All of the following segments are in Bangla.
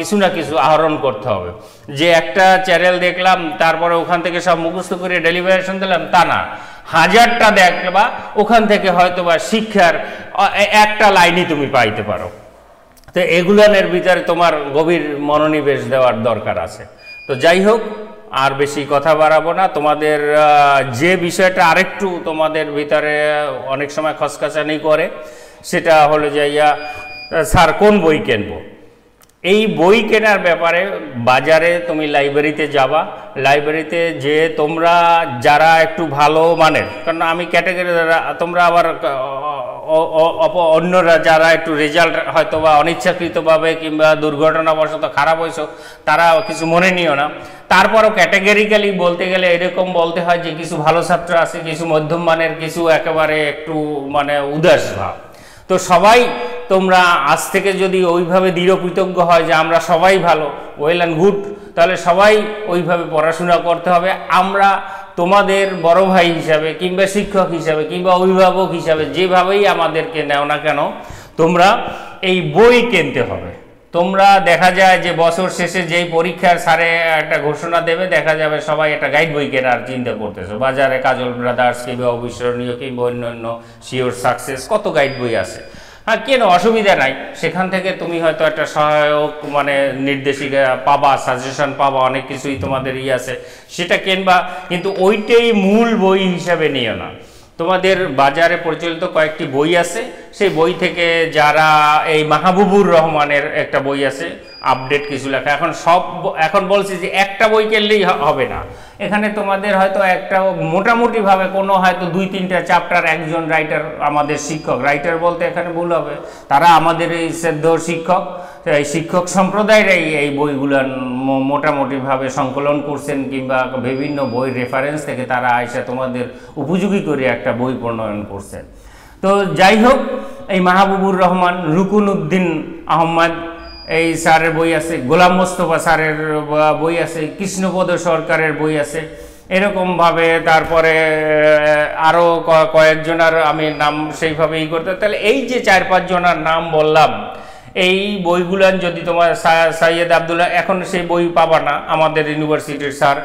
কিছু না কিছু আহরণ করতে হবে। যে একটা চ্যানেল দেখলাম, তারপরে ওখান থেকে সব মুখস্থ করে ডেলিভারেশন দিলাম, তা না। হাজারটা দেখবা, ওখান থেকে হয়তো বা শিক্ষার একটা লাইনই তুমি পাইতে পারো। তো এগুলানের ভিতরে তোমার গভীর মনোনিবেশ দেওয়ার দরকার আছে। তো যাই হোক, আর বেশি কথা বাড়াবো না। তোমাদের যে বিষয়টা আরেকটু তোমাদের ভিতরে অনেক সময় খসখাসানি করে, সেটা হলো যে ইয়া, স্যার কোন বই কিনবো? এই বই কেনার ব্যাপারে বাজারে তুমি লাইব্রেরিতে যাবা। লাইব্রেরিতে যে তোমরা যারা একটু ভালো মানের, কারণ আমি ক্যাটাগরি তোমরা আবার অন্যরা যারা একটু রেজাল্ট হয়তো বা অনিচ্ছাকৃতভাবে কিংবা দুর্ঘটনাবশত খারাপ হয়েছ, তারা কিছু মনে নিও না। তারপরও ক্যাটাগরিক্যালি বলতে গেলে এরকম বলতে হয় যে কিছু ভালো ছাত্র আছে, কিছু মধ্যম মানের, কিছু একেবারে একটু মানে উদাস ভাব। তো সবাই তোমরা আজ থেকে যদি ওইভাবে দৃঢ় কৃতজ্ঞ হয় যে আমরা সবাই ভালো ওয়েল অ্যান্ড গুড তাহলে সবাই ওইভাবে পড়াশোনা করতে হবে। আমরা তোমাদের বড় ভাই হিসাবে কিংবা শিক্ষক হিসাবে কিংবা অভিভাবক হিসাবে যেভাবেই আমাদেরকে নেও না কেন, তোমরা এই বই কিনতে হবে। তোমরা দেখা যায় যে বছর শেষে যেই পরীক্ষার সারে একটা ঘোষণা দেবে, দেখা যাবে সবাই একটা গাইড বই কেনার চিন্তা করতেছে। বাজারে কাজল ব্রাদার্স কিংবা অবিস্মরণীয় কিংবা অন্যান্য শিওর সাকসেস কত গাইড বই আছে। হ্যাঁ কেন অসুবিধা নাই। সেখান থেকে তুমি হয়তো একটা সহায়ক মানে নির্দেশিকা পাবা সাজেশন পাবা, অনেক কিছুই তোমাদের ই আছে। সেটা কেনবা, কিন্তু ওইটাই মূল বই হিসাবে নিও না। তোমাদের বাজারে প্রচলিত কয়েকটি বই আছে। সেই বই থেকে যারা এই মাহবুবুর রহমানের একটা বই আছে আপডেট কিছু লেখা। এখন সব এখন বলছি যে একটা বই কিনলেই হবে না। এখানে তোমাদের হয়তো একটা মোটামুটিভাবে কোনো হয়তো দুই তিনটা চ্যাপ্টার একজন রাইটার আমাদের শিক্ষক। রাইটার বলতে এখানে ভুল হবে। তারা আমাদের এই শ্রেদ্ধ শিক্ষক। এই শিক্ষক সম্প্রদায়েরাই এই বইগুলো মোটামুটিভাবে সংকলন করছেন কিংবা বিভিন্ন বই রেফারেন্স থেকে তারা আয়সা তোমাদের উপযোগী করে একটা বই প্রণয়ন করছেন। তো যাই হোক, এই মাহবুবুর রহমান, রুকুন উদ্দিন আহম্মদ এই স্যারের বই আছে, গোলাম মোস্তফা স্যারের বই আছে, কৃষ্ণপদ সরকারের বই আছে। এরকমভাবে তারপরে আরও কয়েকজনের আমি নাম সেইভাবেই করতে তাহলে এই যে চার পাঁচজনের নাম বললাম, এই বইগুলান যদি তোমার সাইয়েদ আবদুল্লাহ, এখন সেই বই পাবা না আমাদের ইউনিভার্সিটির স্যার।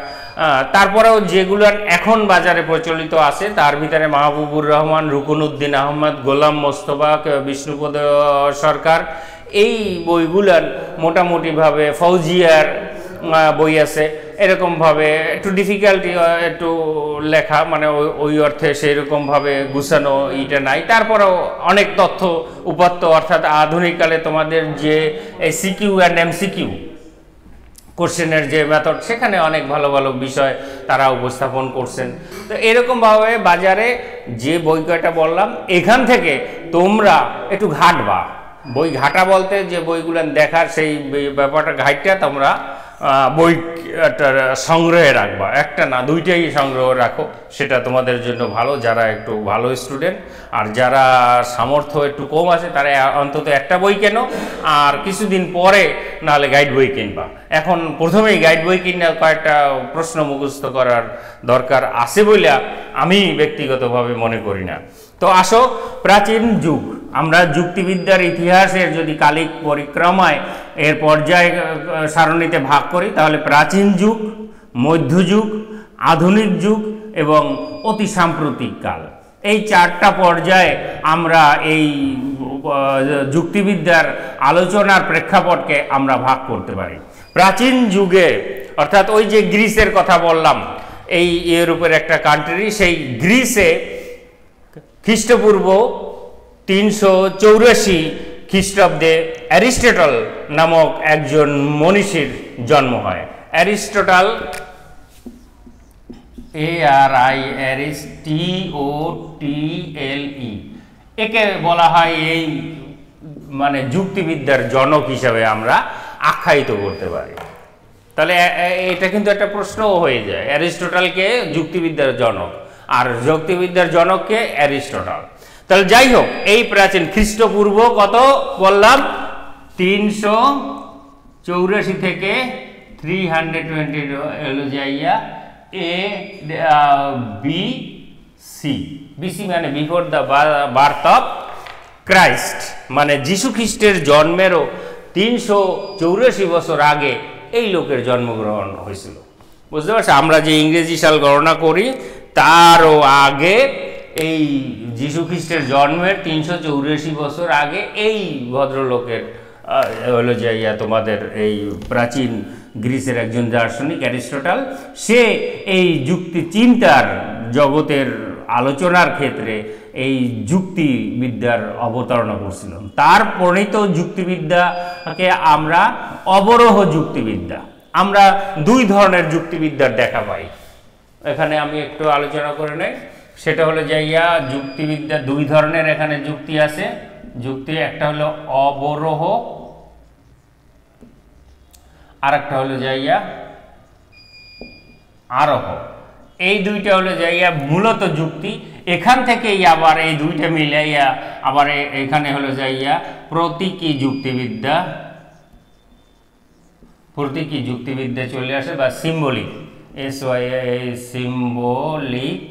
তারপরেও যেগুলান এখন বাজারে প্রচলিত আছে, তার ভিতরে মাহবুবুর রহমান রুকুনউদ্দিন আহমদ, গোলাম মোস্তফা বিষ্ণুপদ সরকার এই বইগুলার মোটামুটিভাবে ফৌজিয়ার বই আছে। এরকমভাবে একটু ডিফিকাল্টি একটু লেখা মানে ওই অর্থে সেরকমভাবে গুছানো ইটা নাই। তারপরেও অনেক তথ্য উপাত্ত, অর্থাৎ আধুনিককালে তোমাদের যে সিকিউ অ্যান্ড এম সিকিউ কোশ্চেনের যে মেথড সেখানে অনেক ভালো ভালো বিষয় তারা উপস্থাপন করছেন। তো এরকমভাবে বাজারে যে বই কয়টা বললাম, এখান থেকে তোমরা একটু ঘাটবা। বই ঘাটা বলতে যে বইগুলো দেখার সেই ব্যাপারটা ঘাটটা তোমরা বই সংগ্রহে রাখবা। একটা না, দুইটাই সংগ্রহ রাখো। সেটা তোমাদের জন্য ভালো, যারা একটু ভালো স্টুডেন্ট। আর যারা সামর্থ্য একটু কম আছে, তারা অন্তত একটা বই কেন। আর কিছুদিন পরে নাহলে গাইড বই কিনবা। এখন প্রথমেই গাইড বই কিনে কয়েকটা প্রশ্ন মুখস্থ করার দরকার আছে বলে আমি ব্যক্তিগতভাবে মনে করি না। তো আসো, প্রাচীন যুগ। আমরা যুক্তিবিদ্যার ইতিহাসের যদি কালিক পরিক্রমায় এর পর্যায় সারণীতে ভাগ করি, তাহলে প্রাচীন যুগ মধ্যযুগ আধুনিক যুগ এবং অতি সাম্প্রতিক কাল। এই চারটা পর্যায়ে আমরা এই যুক্তিবিদ্যার আলোচনার প্রেক্ষাপটকে আমরা ভাগ করতে পারি। প্রাচীন যুগে, অর্থাৎ ওই যে গ্রিসের কথা বললাম, এই ইউরোপের একটা কান্ট্রি সেই গ্রিসে খ্রিস্টপূর্ব তিনশো চৌরাশি খ্রিস্টাব্দে অ্যারিস্টটল নামক একজন মনীষীর জন্ম হয়। অ্যারিস্টটল এ আর আই অ্যারিস টি ও টি এল ই একে বলা হয় এই মানে যুক্তিবিদ্যার জনক হিসাবে আমরা আখ্যায়িত করতে পারি। তাহলে এটা কিন্তু একটা প্রশ্নও হয়ে যায়। অ্যারিস্টটলকে যুক্তিবিদ্যার জনক। আর যুক্তিবিদ্যার জনককে অ্যারিস্টটল। তাহলে যাই হোক এই প্রাচীন খ্রিস্টপূর্ব কত বললাম? তিনশো চৌরাশি থেকে থ্রি হান্ড্রেড টোয়েন্টি যাইয়া এ বি, সি। বিসি মানে before the birth of Christ. মানে যীশু খ্রিস্টের জন্মেরও তিনশো চৌরাশি বছর আগে এই লোকের জন্মগ্রহণ হয়েছিল। বুঝতে পারছি আমরা যে ইংরেজি সাল গণনা করি, তারও আগে এই যীশু খ্রিস্টের জন্মের তিনশো চৌরাশি বছর আগে এই ভদ্রলোকের হলো যে ইয়া তোমাদের এই প্রাচীন গ্রিসের একজন দার্শনিক অ্যারিস্টটল, সে এই যুক্তি চিন্তার জগতের আলোচনার ক্ষেত্রে এই যুক্তিবিদ্যার অবতারণা করছিল। তার প্রণীত যুক্তিবিদ্যাকে আমরা অবরোহ যুক্তিবিদ্যা, আমরা দুই ধরনের যুক্তিবিদ্যার দেখা পাই। এখানে আমি একটু আলোচনা করে নেই। সেটা হলো যাইয়া যুক্তিবিদ্যা দুই ধরনের এখানে যুক্তি আছে। যুক্তি একটা হলো অবরোহ আর একটা হলো যাইয়া আরোহ। এই দুইটা হলো যাইয়া মূলত যুক্তি। এখান থেকেই আবার এই দুইটা মিলাইয়া আবার এখানে হলো যাইয়া প্রতীকী যুক্তিবিদ্যা। প্রতীকী যুক্তিবিদ্যা চলে আসে বা symbolic S Y symbolic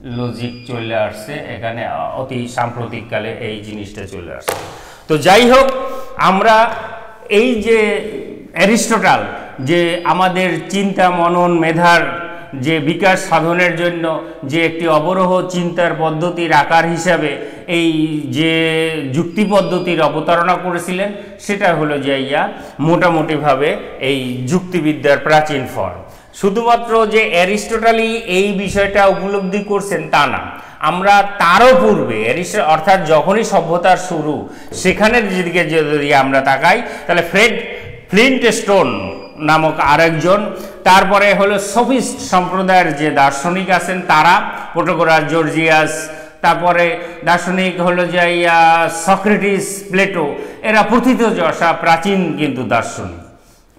logic চলে আসছে, এখানে অতি সাম্প্রতিককালে এই জিনিসটা চলে আসছে। তো যাই হোক, আমরা এই যে অ্যারিস্টোটাল যে আমাদের চিন্তা, মনন, মেধার যে বিকাশ সাধনের জন্য যে একটি অবরোহ চিন্তার পদ্ধতির আকার হিসাবে এই যে যুক্তি পদ্ধতির অবতারণা করেছিলেন, সেটা হলো যাইয়া মোটামুটিভাবে এই যুক্তিবিদ্যার প্রাচীন ফর্ম শুধুমাত্র যে অ্যারিস্টোটালই এই বিষয়টা উপলব্ধি করছেন তা না। আমরা তারও পূর্বে অর্থাৎ যখনই সভ্যতার শুরু সেখানের দিকে যদি আমরা তাকাই, তাহলে ফ্রেড ফ্লিন্ট স্টোন নামক আরেকজন, তারপরে হলো সফিস্ট সম্প্রদায়ের যে দার্শনিক আছেন তারা পোটোকোরাস জর্জিয়াস, তারপরে দার্শনিক হলো যে সক্রেটিস, প্লেটো, এরা প্রথিত যশা প্রাচীন কিন্তু দার্শনিক।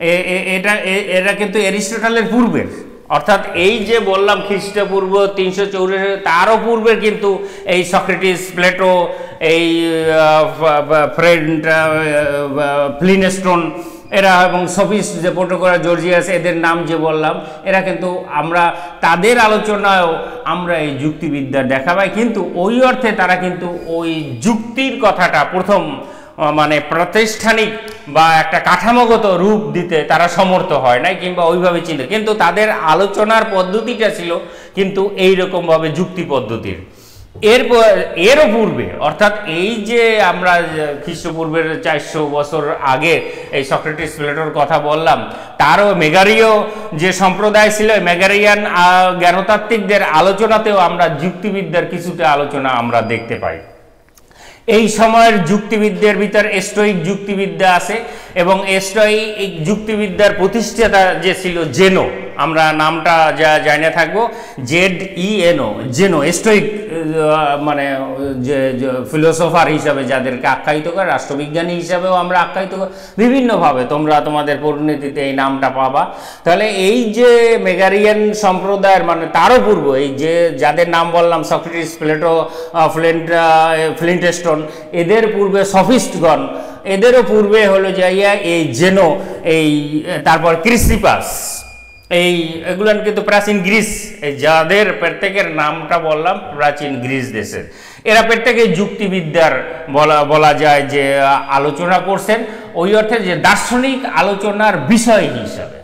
এটা, এ- এরা কিন্তু অ্যারিস্টটলের পূর্বের। অর্থাৎ এই যে বললাম খ্রিস্টপূর্ব তিনশো চৌরাশি, তারও পূর্বের কিন্তু এই সক্রেটিস, প্লেটো, এই ফ্রেন্ড ফ্লিনেস্টোন এরা এবং সফিস যে পোটোকরা, জর্জিয়াস, এদের নাম যে বললাম, এরা কিন্তু আমরা, তাদের আলোচনায়ও আমরা এই যুক্তিবিদ্যার দেখা পাই। কিন্তু ওই অর্থে তারা কিন্তু ওই যুক্তির কথাটা প্রথম মানে প্রাতিষ্ঠানিক বা একটা কাঠামোগত রূপ দিতে তারা সমর্থ হয় নাই কিংবা ওইভাবে চিন্তা। কিন্তু তাদের আলোচনার পদ্ধতিটা ছিল কিন্তু এই রকমভাবে যুক্তি পদ্ধতির। এর এরও পূর্বে, অর্থাৎ এই যে আমরা খ্রিস্টপূর্বের চারশো বছর আগে এই সক্রেটিস প্লেটোর কথা বললাম, তারও মেগারীয় যে সম্প্রদায় ছিল মেগারিয়ান জ্ঞানতাত্ত্বিকদের আলোচনাতেও আমরা যুক্তিবিদ্যার কিছুটা আলোচনা আমরা দেখতে পাই। এই সময়ের যুক্তিবিদ্যার ভিতর এস্টোইক যুক্তিবিদ্যা আছে এবং এস্টোইক যুক্তিবিদ্যার প্রতিষ্ঠাতা যে ছিল জেনো। আমরা নামটা যা জানে থাকব, জেড ই এনও জেনো এস্টোইক মানে যে ফিলোসোফার হিসাবে যাদেরকে আখ্যায়িত করে, রাষ্ট্রবিজ্ঞানী হিসাবেও আমরা আখ্যায়িত করি, বিভিন্নভাবে তোমরা তোমাদের পরিণতিতে এই নামটা পাবা। তাহলে এই যে মেগারিয়ান সম্প্রদায়ের মানে তারও পূর্ব, এই যে যাদের নাম বললাম, সক্রেটিস, প্লেটো ফ্লিন্ট ফ্লিন্টেস্টন, এদের পূর্বে সফিস্টগণ, এদেরও পূর্বে হলো যাইয়া এই জেনো এই, তারপর ক্রিস্টিপাস এই এগুলো কিন্তু প্রাচীন গ্রিস, এই যাদের প্রত্যেকের নামটা বললাম প্রাচীন গ্রিস দেশের। এরা প্রত্যেকে যুক্তিবিদ্যার বলা বলা যায় যে আলোচনা করছেন। ওই অর্থে যে দার্শনিক আলোচনার বিষয় হিসাবে।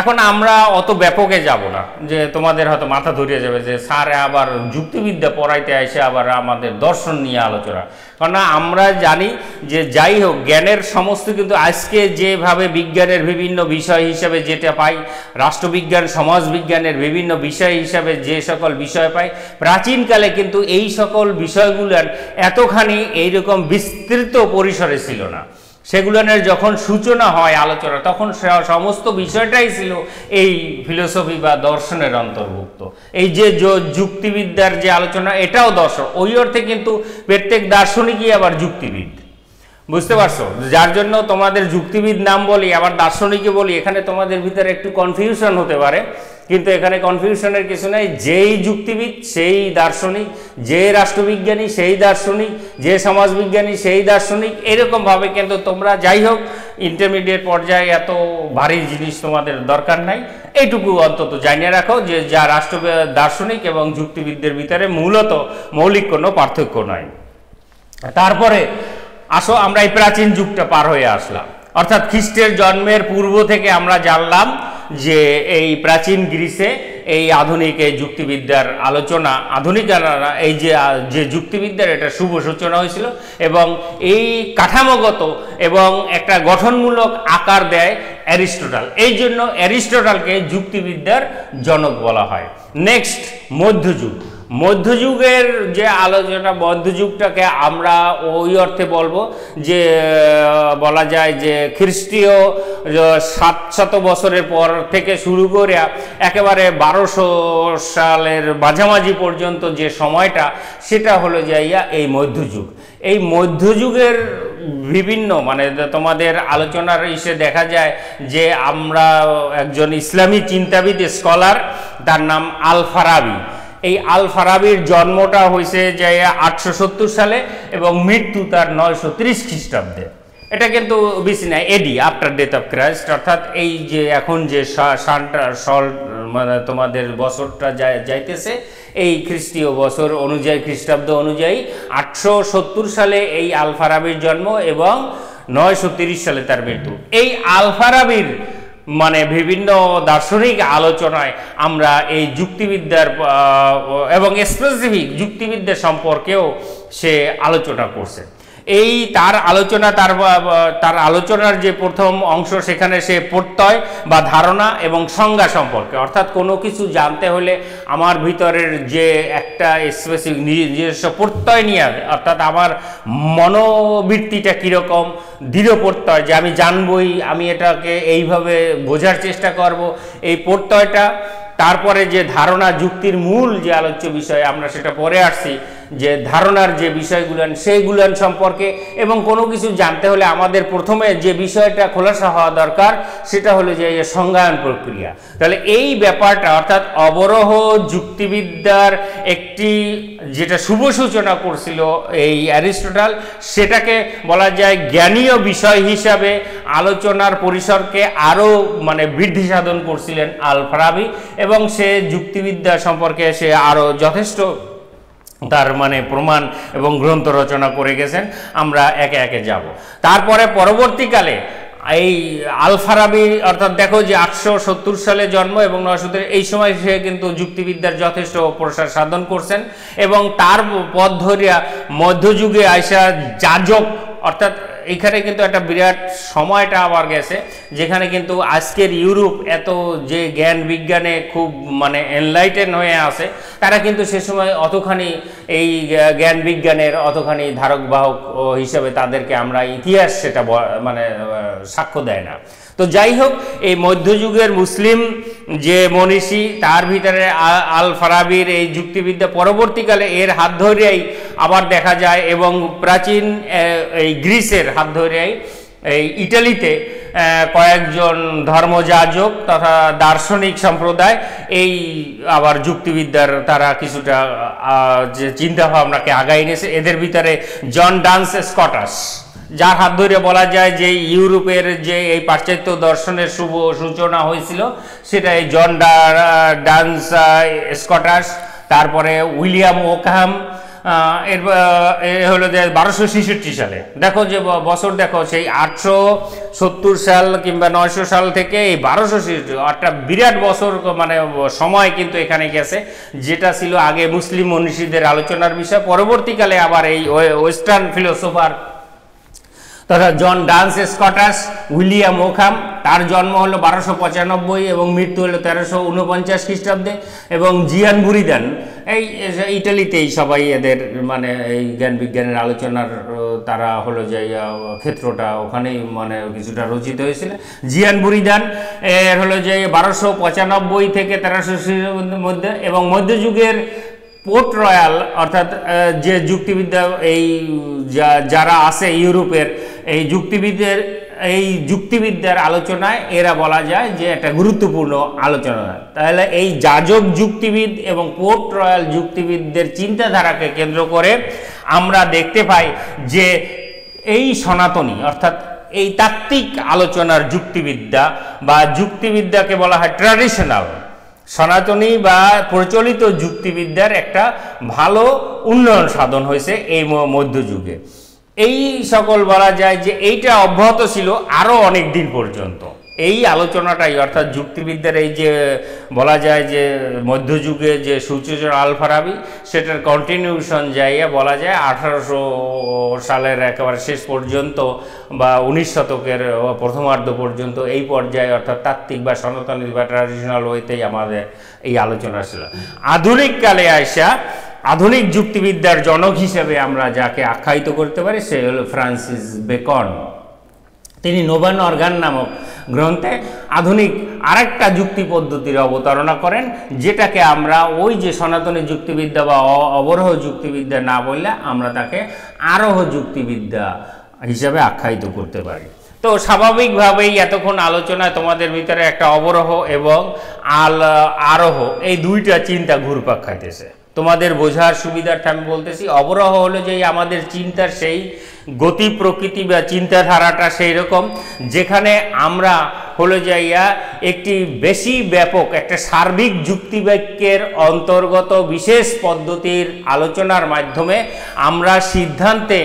এখন আমরা অত ব্যাপকে যাব না যে তোমাদের হয়তো মাথা ধরিয়ে যাবে যে স্যার আবার যুক্তিবিদ্যা পড়াইতে এসে আবার আমাদের দর্শন নিয়ে আলোচনা। কারণ আমরা জানি যে যাই হোক, জ্ঞানের সমস্ত কিন্তু আজকে যেভাবে বিজ্ঞানের বিভিন্ন বিষয় হিসাবে যেটা পাই, রাষ্ট্রবিজ্ঞান, সমাজবিজ্ঞানের বিভিন্ন বিষয় হিসাবে যে সকল বিষয় পাই, প্রাচীনকালে কিন্তু এই সকল বিষয়গুলোর এতখানি এইরকম বিস্তৃত পরিসরে ছিল না। সেগুলোনের যখন সূচনা হয় আলোচনা, তখন সমস্ত বিষয়টাই ছিল এই ফিলোসফি বা দর্শনের অন্তর্ভুক্ত। এই যে যুক্তিবিদ্যার যে আলোচনা, এটাও দর্শন। ওই অর্থে কিন্তু প্রত্যেক দার্শনিকই আবার যুক্তিবিদ। বুঝতে পারছ? যার জন্য তোমাদের যুক্তিবিদ নাম বলি, আবার দার্শনিকই বলি, এখানে তোমাদের ভিতরে একটু কনফিউশন হতে পারে। কিন্তু এখানে কনফিউশনের কিছু নেই। যেই যুক্তিবিদ, সেই দার্শনিক, যে রাষ্ট্রবিজ্ঞানী, সেই দার্শনিক, যে সমাজবিজ্ঞানী, সেই দার্শনিক, এরকমভাবে কিন্তু তোমরা যাই হোক ইন্টারমিডিয়েট পর্যায়ে এত ভারী জিনিস তোমাদের দরকার নাই। এইটুকু অন্তত জানিয়ে রাখো যে, যা রাষ্ট্র দার্শনিক এবং যুক্তিবিদদের ভিতরে মূলত মৌলিক কোনো পার্থক্য নয়। তারপরে, আসো আমরা এই প্রাচীন যুগটা পার হয়ে আসলাম। অর্থাৎ খ্রিস্টের জন্মের পূর্ব থেকে আমরা জানলাম যে এই প্রাচীন গ্রিসে এই আধুনিক এই যুক্তিবিদ্যার আলোচনা আধুনিক এই যে যে যুক্তিবিদ্যার এটা শুভ সূচনা হয়েছিল এবং এই কাঠামোগত এবং একটা গঠনমূলক আকার দেয় অ্যারিস্টোটাল। এই জন্য অ্যারিস্টোটালকে যুক্তিবিদ্যার জনক বলা হয়। নেক্সট মধ্যযুগ। মধ্যযুগের যে আলোচনা, মধ্যযুগটাকে আমরা ওই অর্থে বলব যে বলা যায় যে খ্রিস্টীয় সাতশত বছরের পর থেকে শুরু করে একেবারে বারোশো সালের মাঝামাঝি পর্যন্ত যে সময়টা, সেটা হলো যাইয়া এই মধ্যযুগ। এই মধ্যযুগের বিভিন্ন মানে তোমাদের আলোচনার ইসে দেখা যায় যে আমরা একজন ইসলামী চিন্তাবিদ, স্কলার, তার নাম আল ফারাবি এই আল ফারাবির জন্মটা হয়েছে যে আটশো সত্তর সালে এবং মৃত্যু তার নয়শো ত্রিশ খ্রিস্টাব্দে। এটা কিন্তু বেশি নাই AD after death of Christ অর্থাৎ এই যে এখন যে সানটা, সল মানে তোমাদের বছরটা যাইতেছে, এই খ্রিস্টীয় বছর অনুযায়ী, খ্রিস্টাব্দ অনুযায়ী আটশো সত্তর সালে এই আলফারাবির জন্ম এবং নয়শো সালে তার মৃত্যু। এই আলফারাবির মানে বিভিন্ন দার্শনিক আলোচনায় আমরা এই যুক্তিবিদ্যার এবং স্পেসিফিক যুক্তিবিদ্যা সম্পর্কেও সে আলোচনা করছে। এই তার আলোচনা, তার তার আলোচনার যে প্রথম অংশ, সেখানে সে প্রত্যয় বা ধারণা এবং সংজ্ঞা সম্পর্কে, অর্থাৎ কোনো কিছু জানতে হলে আমার ভিতরের যে একটা স্পেসিফিক নিজস্ব প্রত্যয় নিয়ে অর্থাৎ আমার মনোবৃত্তিটা কীরকম, দৃঢ় প্রত্যয় যে আমি জানবই, আমি এটাকে এইভাবে বোঝার চেষ্টা করব, এই প্রত্যয়টা, তারপরে যে ধারণা, যুক্তির মূল যে আলোচ্য বিষয়, আমরা সেটা পরে আসছি যে ধারণার যে বিষয়গুলান, সেইগুলান সম্পর্কে এবং কোনো কিছু জানতে হলে আমাদের প্রথমে যে বিষয়টা খোলাসা হওয়া দরকার, সেটা হলো যে সংজ্ঞায়ন প্রক্রিয়া। তাহলে এই ব্যাপারটা অর্থাৎ অবরোহ যুক্তিবিদ্যার একটি যেটা শুভ সূচনা করছিল এই অ্যারিস্টোটাল, সেটাকে বলা যায় জ্ঞানীয় বিষয় হিসাবে আলোচনার পরিসরকে আরও মানে বৃদ্ধি সাধন করছিলেন আল ফারাবি এবং সে যুক্তিবিদ্যা সম্পর্কে সে আরও যথেষ্ট তার মানে প্রমাণ এবং গ্রন্থ রচনা করে গেছেন, আমরা একে একে যাব। তারপরে পরবর্তীকালে এই আলফারাবি অর্থাৎ দেখো যে আটশো সত্তর সালে জন্ম এবং নয়শো এই সময় সে কিন্তু যুক্তিবিদ্যার যথেষ্ট প্রসার সাধন করছেন এবং তার পথ ধরিয়া মধ্যযুগে আইসা যাজক, অর্থাৎ এখানে কিন্তু একটা বিরাট সময়টা আবার গেছে, যেখানে কিন্তু আজকের ইউরোপ এত যে জ্ঞান বিজ্ঞানে খুব মানে এনলাইটেন হয়ে আছে, তারা কিন্তু সে সময় অতখানি এই জ্ঞান বিজ্ঞানের অতখানি ধারক বাহক হিসেবে তাদেরকে আমরা ইতিহাস সেটা মানে সাক্ষ্য দেয় না। তো যাই হোক, এই মধ্যযুগের মুসলিম যে মনীষী, তার ভিতরে আল ফারাবির এই যুক্তিবিদ্যা পরবর্তীকালে এর হাত ধরেই আবার দেখা যায় এবং প্রাচীন এই গ্রিসের হাত ধরে, এই ইটালিতে কয়েকজন ধর্মযাজক তথা দার্শনিক সম্প্রদায় এই আবার যুক্তিবিদ্যার তারা কিছুটা যে চিন্তাভাবনাকে আগাই নিয়েছে। এদের ভিতরে জন ডান্স স্কটাস, যার হাত ধরে বলা যায় যে ইউরোপের যে এই পাশ্চাত্য দর্শনের শুভ সূচনা হয়েছিল সেটা এই জন ডান্স স্কটাস, তারপরে উইলিয়াম ওকহাম এর হলো যে বারোশো ছেষট্টি সালে। দেখো যে বছর, দেখো সেই আটশো সত্তর সাল কিংবা নয়শো সাল থেকে এই বারোশো একটা বিরাট বছর মানে সময় কিন্তু এখানে গেছে, যেটা ছিল আগে মুসলিম মনীষীদের আলোচনার বিষয়। পরবর্তীকালে আবার এই ওয়েস্টার্ন ফিলোসোফার তথা জন ডান্স স্কটাস, উইলিয়াম ওখাম, তার জন্ম হলো বারোশো পঁচানব্বই এবং মৃত্যু হলো তেরোশো উনপঞ্চাশ খ্রিস্টাব্দে, এবং জিয়ান বুরিদান, এই ইটালিতেই সবাই এদের মানে এই জ্ঞান বিজ্ঞানের আলোচনার তারা হলো যে ক্ষেত্রটা ওখানেই মানে কিছুটা রচিত হয়েছিল। জিয়ান বুরিদান এর হলো যে, বারোশো পঁচানব্বই থেকে তেরোশো মধ্যে, এবং মধ্যযুগের পোর্ট রয়্যাল অর্থাৎ যে যুক্তিবিদ্যা, এই যারা আছে ইউরোপের এই যুক্তিবিদ্যার এই যুক্তিবিদ্যার আলোচনায় এরা বলা যায় যে একটা গুরুত্বপূর্ণ আলোচনা তাহলে এই যাজক যুক্তিবিদ এবং পোর্ট রয়্যাল যুক্তিবিদদের চিন্তাধারাকে কেন্দ্র করে আমরা দেখতে পাই যে এই সনাতনী, অর্থাৎ এই তাত্ত্বিক আলোচনার যুক্তিবিদ্যা বা যুক্তিবিদ্যাকে বলা হয় ট্র্যাডিশনাল, সনাতনী বা প্রচলিত যুক্তিবিদ্যার একটা ভালো উন্নয়ন সাধন হয়েছে এই মধ্যযুগে। এই সকল বলা যায় যে এইটা অব্যাহত ছিল আরও অনেক দিন পর্যন্ত। এই আলোচনাটাই, অর্থাৎ যুক্তিবিদ্যার এই যে বলা যায় যে মধ্যযুগে যে সূচনা আলফারাবি, সেটার কন্টিনিউশন যাইয়া বলা যায় আঠারোশো সালের একেবারে শেষ পর্যন্ত বা উনিশ শতকের প্রথমার্ধ পর্যন্ত এই পর্যায়ে, অর্থাৎ তাত্ত্বিক বা সনাতনী বা ট্রাডিশনাল ওয়েতেই আমাদের এই আলোচনা ছিল। আধুনিক কালে আসা আধুনিক যুক্তিবিদ্যার জনক হিসেবে আমরা যাকে আখ্যায়িত করতে পারি, সে হল ফ্রান্সিস বেকন। তিনি নোভান অর্গান নামক গ্রন্থে আধুনিক আরেকটা যুক্তি পদ্ধতির অবতারণা করেন, যেটাকে আমরা ওই যে সনাতনী যুক্তিবিদ্যা বা অবরোহ যুক্তিবিদ্যা না বললে আমরা তাকে আরোহ যুক্তিবিদ্যা হিসাবে আখ্যায়িত করতে পারি। তো স্বাভাবিকভাবেই এতক্ষণ আলোচনায় তোমাদের ভিতরে একটা অবরোহ এবং আল, আরোহ, এই দুইটা চিন্তা ঘুরপাক খাইতেছে। তোমাদের বোঝার সুবিধার্থে আমি বলতেছি, অবরহ হলো যে আমাদের চিন্তার সেই গতি প্রকৃতি বা চিন্তাধারাটা সেই রকম, যেখানে আমরা হলো যাইয়া একটি বেশি ব্যাপক, একটা সার্বিক যুক্তিবাক্যের অন্তর্গত বিশেষ পদ্ধতির আলোচনার মাধ্যমে আমরা সিদ্ধান্তে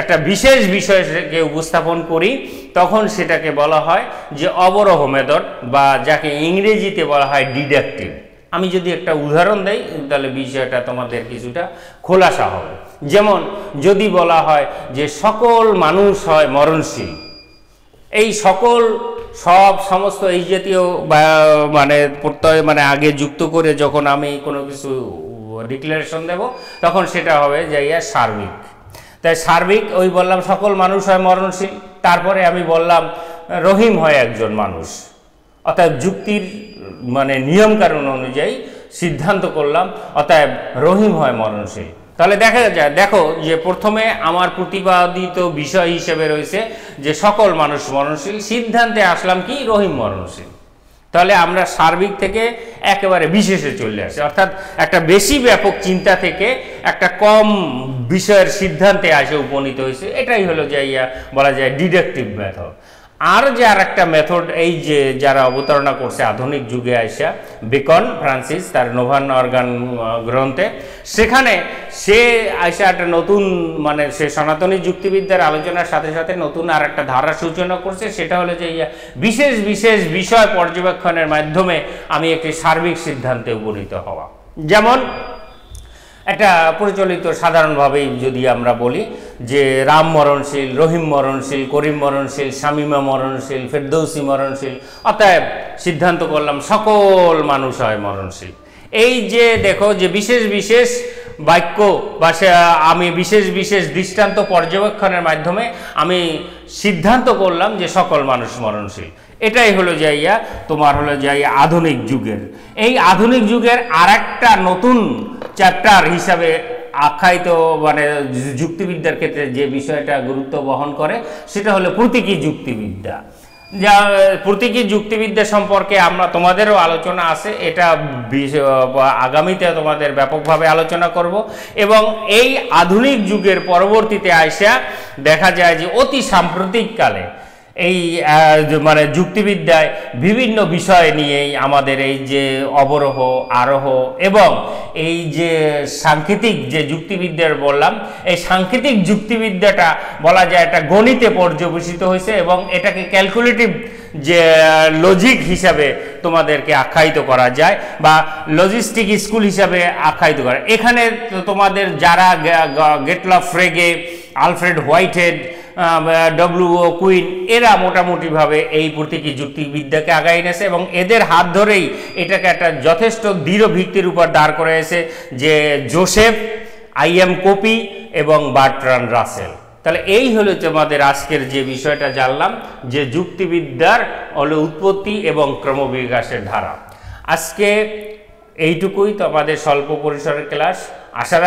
একটা বিশেষ বিষয়কে উপস্থাপন করি, তখন সেটাকে বলা হয় যে অবরোহ মেথড বা যাকে ইংরেজিতে বলা হয় ডিডাকটিভ। আমি যদি একটা উদাহরণ দেই, তাহলে বিষয়টা তোমাদের কিছুটা খোলাসা হবে। যেমন, যদি বলা হয় যে সকল মানুষ হয় মরণশীল, এই সকল সব সমস্ত এই জাতীয় মানে প্রত্যয় মানে আগে যুক্ত করে যখন আমি কোনো কিছু ডিক্লারেশন দেব, তখন সেটা হবে যে ইয়া সার্বিক। তাই সার্বিক, ওই বললাম সকল মানুষ হয় মরণশীল, তারপরে আমি বললাম রহিম হয় একজন মানুষ। অর্থাৎ যুক্তির মানে নিয়মকানুন অনুযায়ী সিদ্ধান্ত করলাম, অতএব রহিম হয় মরণশীল। তাহলে দেখা যায়, দেখো যে প্রথমে আমার প্রতিপাদিত বিষয় হিসেবে রয়েছে যে সকল মানুষ মরণশীল, সিদ্ধান্তে আসলাম কি? রহিম মরণশীল। তাহলে আমরা সার্বিক থেকে একেবারে বিশেষে চলে আসি। অর্থাৎ একটা বেশি ব্যাপক চিন্তা থেকে একটা কম বিষয়ের সিদ্ধান্তে আসে উপনীত হয়েছে। এটাই হলো যে ইয়া বলা যায় ডিডাকটিভ মেথড আর যে আর একটা মেথড এই যে যারা অবতারণা করছে আধুনিক যুগে আইসা বেকন ফ্রান্সিস তার নোভান অর্গান গ্রন্থে, সেখানে সে আইসা একটা নতুন মানে সে সনাতনী যুক্তিবিদ্যার আলোচনার সাথে সাথে নতুন আর একটা ধারা সূচনা করছে, সেটা হলো যে বিশেষ বিশেষ বিষয় পর্যবেক্ষণের মাধ্যমে আমি একটি সার্বিক সিদ্ধান্তে উপনীত হওয়া। যেমন একটা প্রচলিত সাধারণভাবেই যদি আমরা বলি যে রাম মরণশীল, রহিম মরণশীল, করিম মরণশীল, শামিমা মরণশীল, ফেরদৌসি মরণশীল, অতএব সিদ্ধান্ত করলাম সকল মানুষ হয় মরণশীল। এই যে দেখো যে বিশেষ বিশেষ বাক্য বা আমি বিশেষ বিশেষ দৃষ্টান্ত পর্যবেক্ষণের মাধ্যমে আমি সিদ্ধান্ত করলাম যে সকল মানুষ মরণশীল। এটাই হলো যাইয়া, তোমার হলো যাইয়া আধুনিক যুগের। এই আধুনিক যুগের আর একটা নতুন চ্যাপ্টার হিসাবে আখ্যায়িত মানে যুক্তিবিদ্যার ক্ষেত্রে যে বিষয়টা গুরুত্ব বহন করে, সেটা হলো প্রতীকী যুক্তিবিদ্যা। যা, প্রতীকী যুক্তিবিদ্যা সম্পর্কে আমরা তোমাদেরও আলোচনা আছে, এটা আগামীতে তোমাদের ব্যাপকভাবে আলোচনা করব। এবং এই আধুনিক যুগের পরবর্তীতে আইসা দেখা যায় যে অতি সাম্প্রতিককালে এই মানে যুক্তিবিদ্যায় বিভিন্ন বিষয় নিয়েই আমাদের এই যে অবরোহ, আরোহ এবং এই যে সাংকেতিক যে যুক্তিবিদ্যার বললাম, এই সাংকেতিক যুক্তিবিদ্যাটা বলা যায় এটা গণিতে পর্যবেসিত হয়েছে এবং এটাকে ক্যালকুলেটিভ যে লজিক হিসাবে তোমাদেরকে আখ্যায়িত করা যায় বা লজিস্টিক স্কুল হিসাবে আখ্যায়িত করা এখানে তোমাদের যারা Gottlob Frege, Alfred Whitehead W O Quine এরা মোটামুটিভাবে এই প্রতীকী যুক্তিবিদ্যাকে আগায় এনেছে এবং এদের হাত ধরেই এটাকে একটা যথেষ্ট দৃঢ় ভিত্তির উপর দাঁড় করেছে যে জোসেফ, আই এম কপি এবং বার্ট্রান রাসেল। তাহলে এই হলো তোমাদের আজকের যে বিষয়টা জানলাম, যে যুক্তিবিদ্যার হলো উৎপত্তি এবং ক্রমবিকাশের ধারা। আজকে এইটুকুই তোমাদের স্বল্প পরিসরের ক্লাস। আশা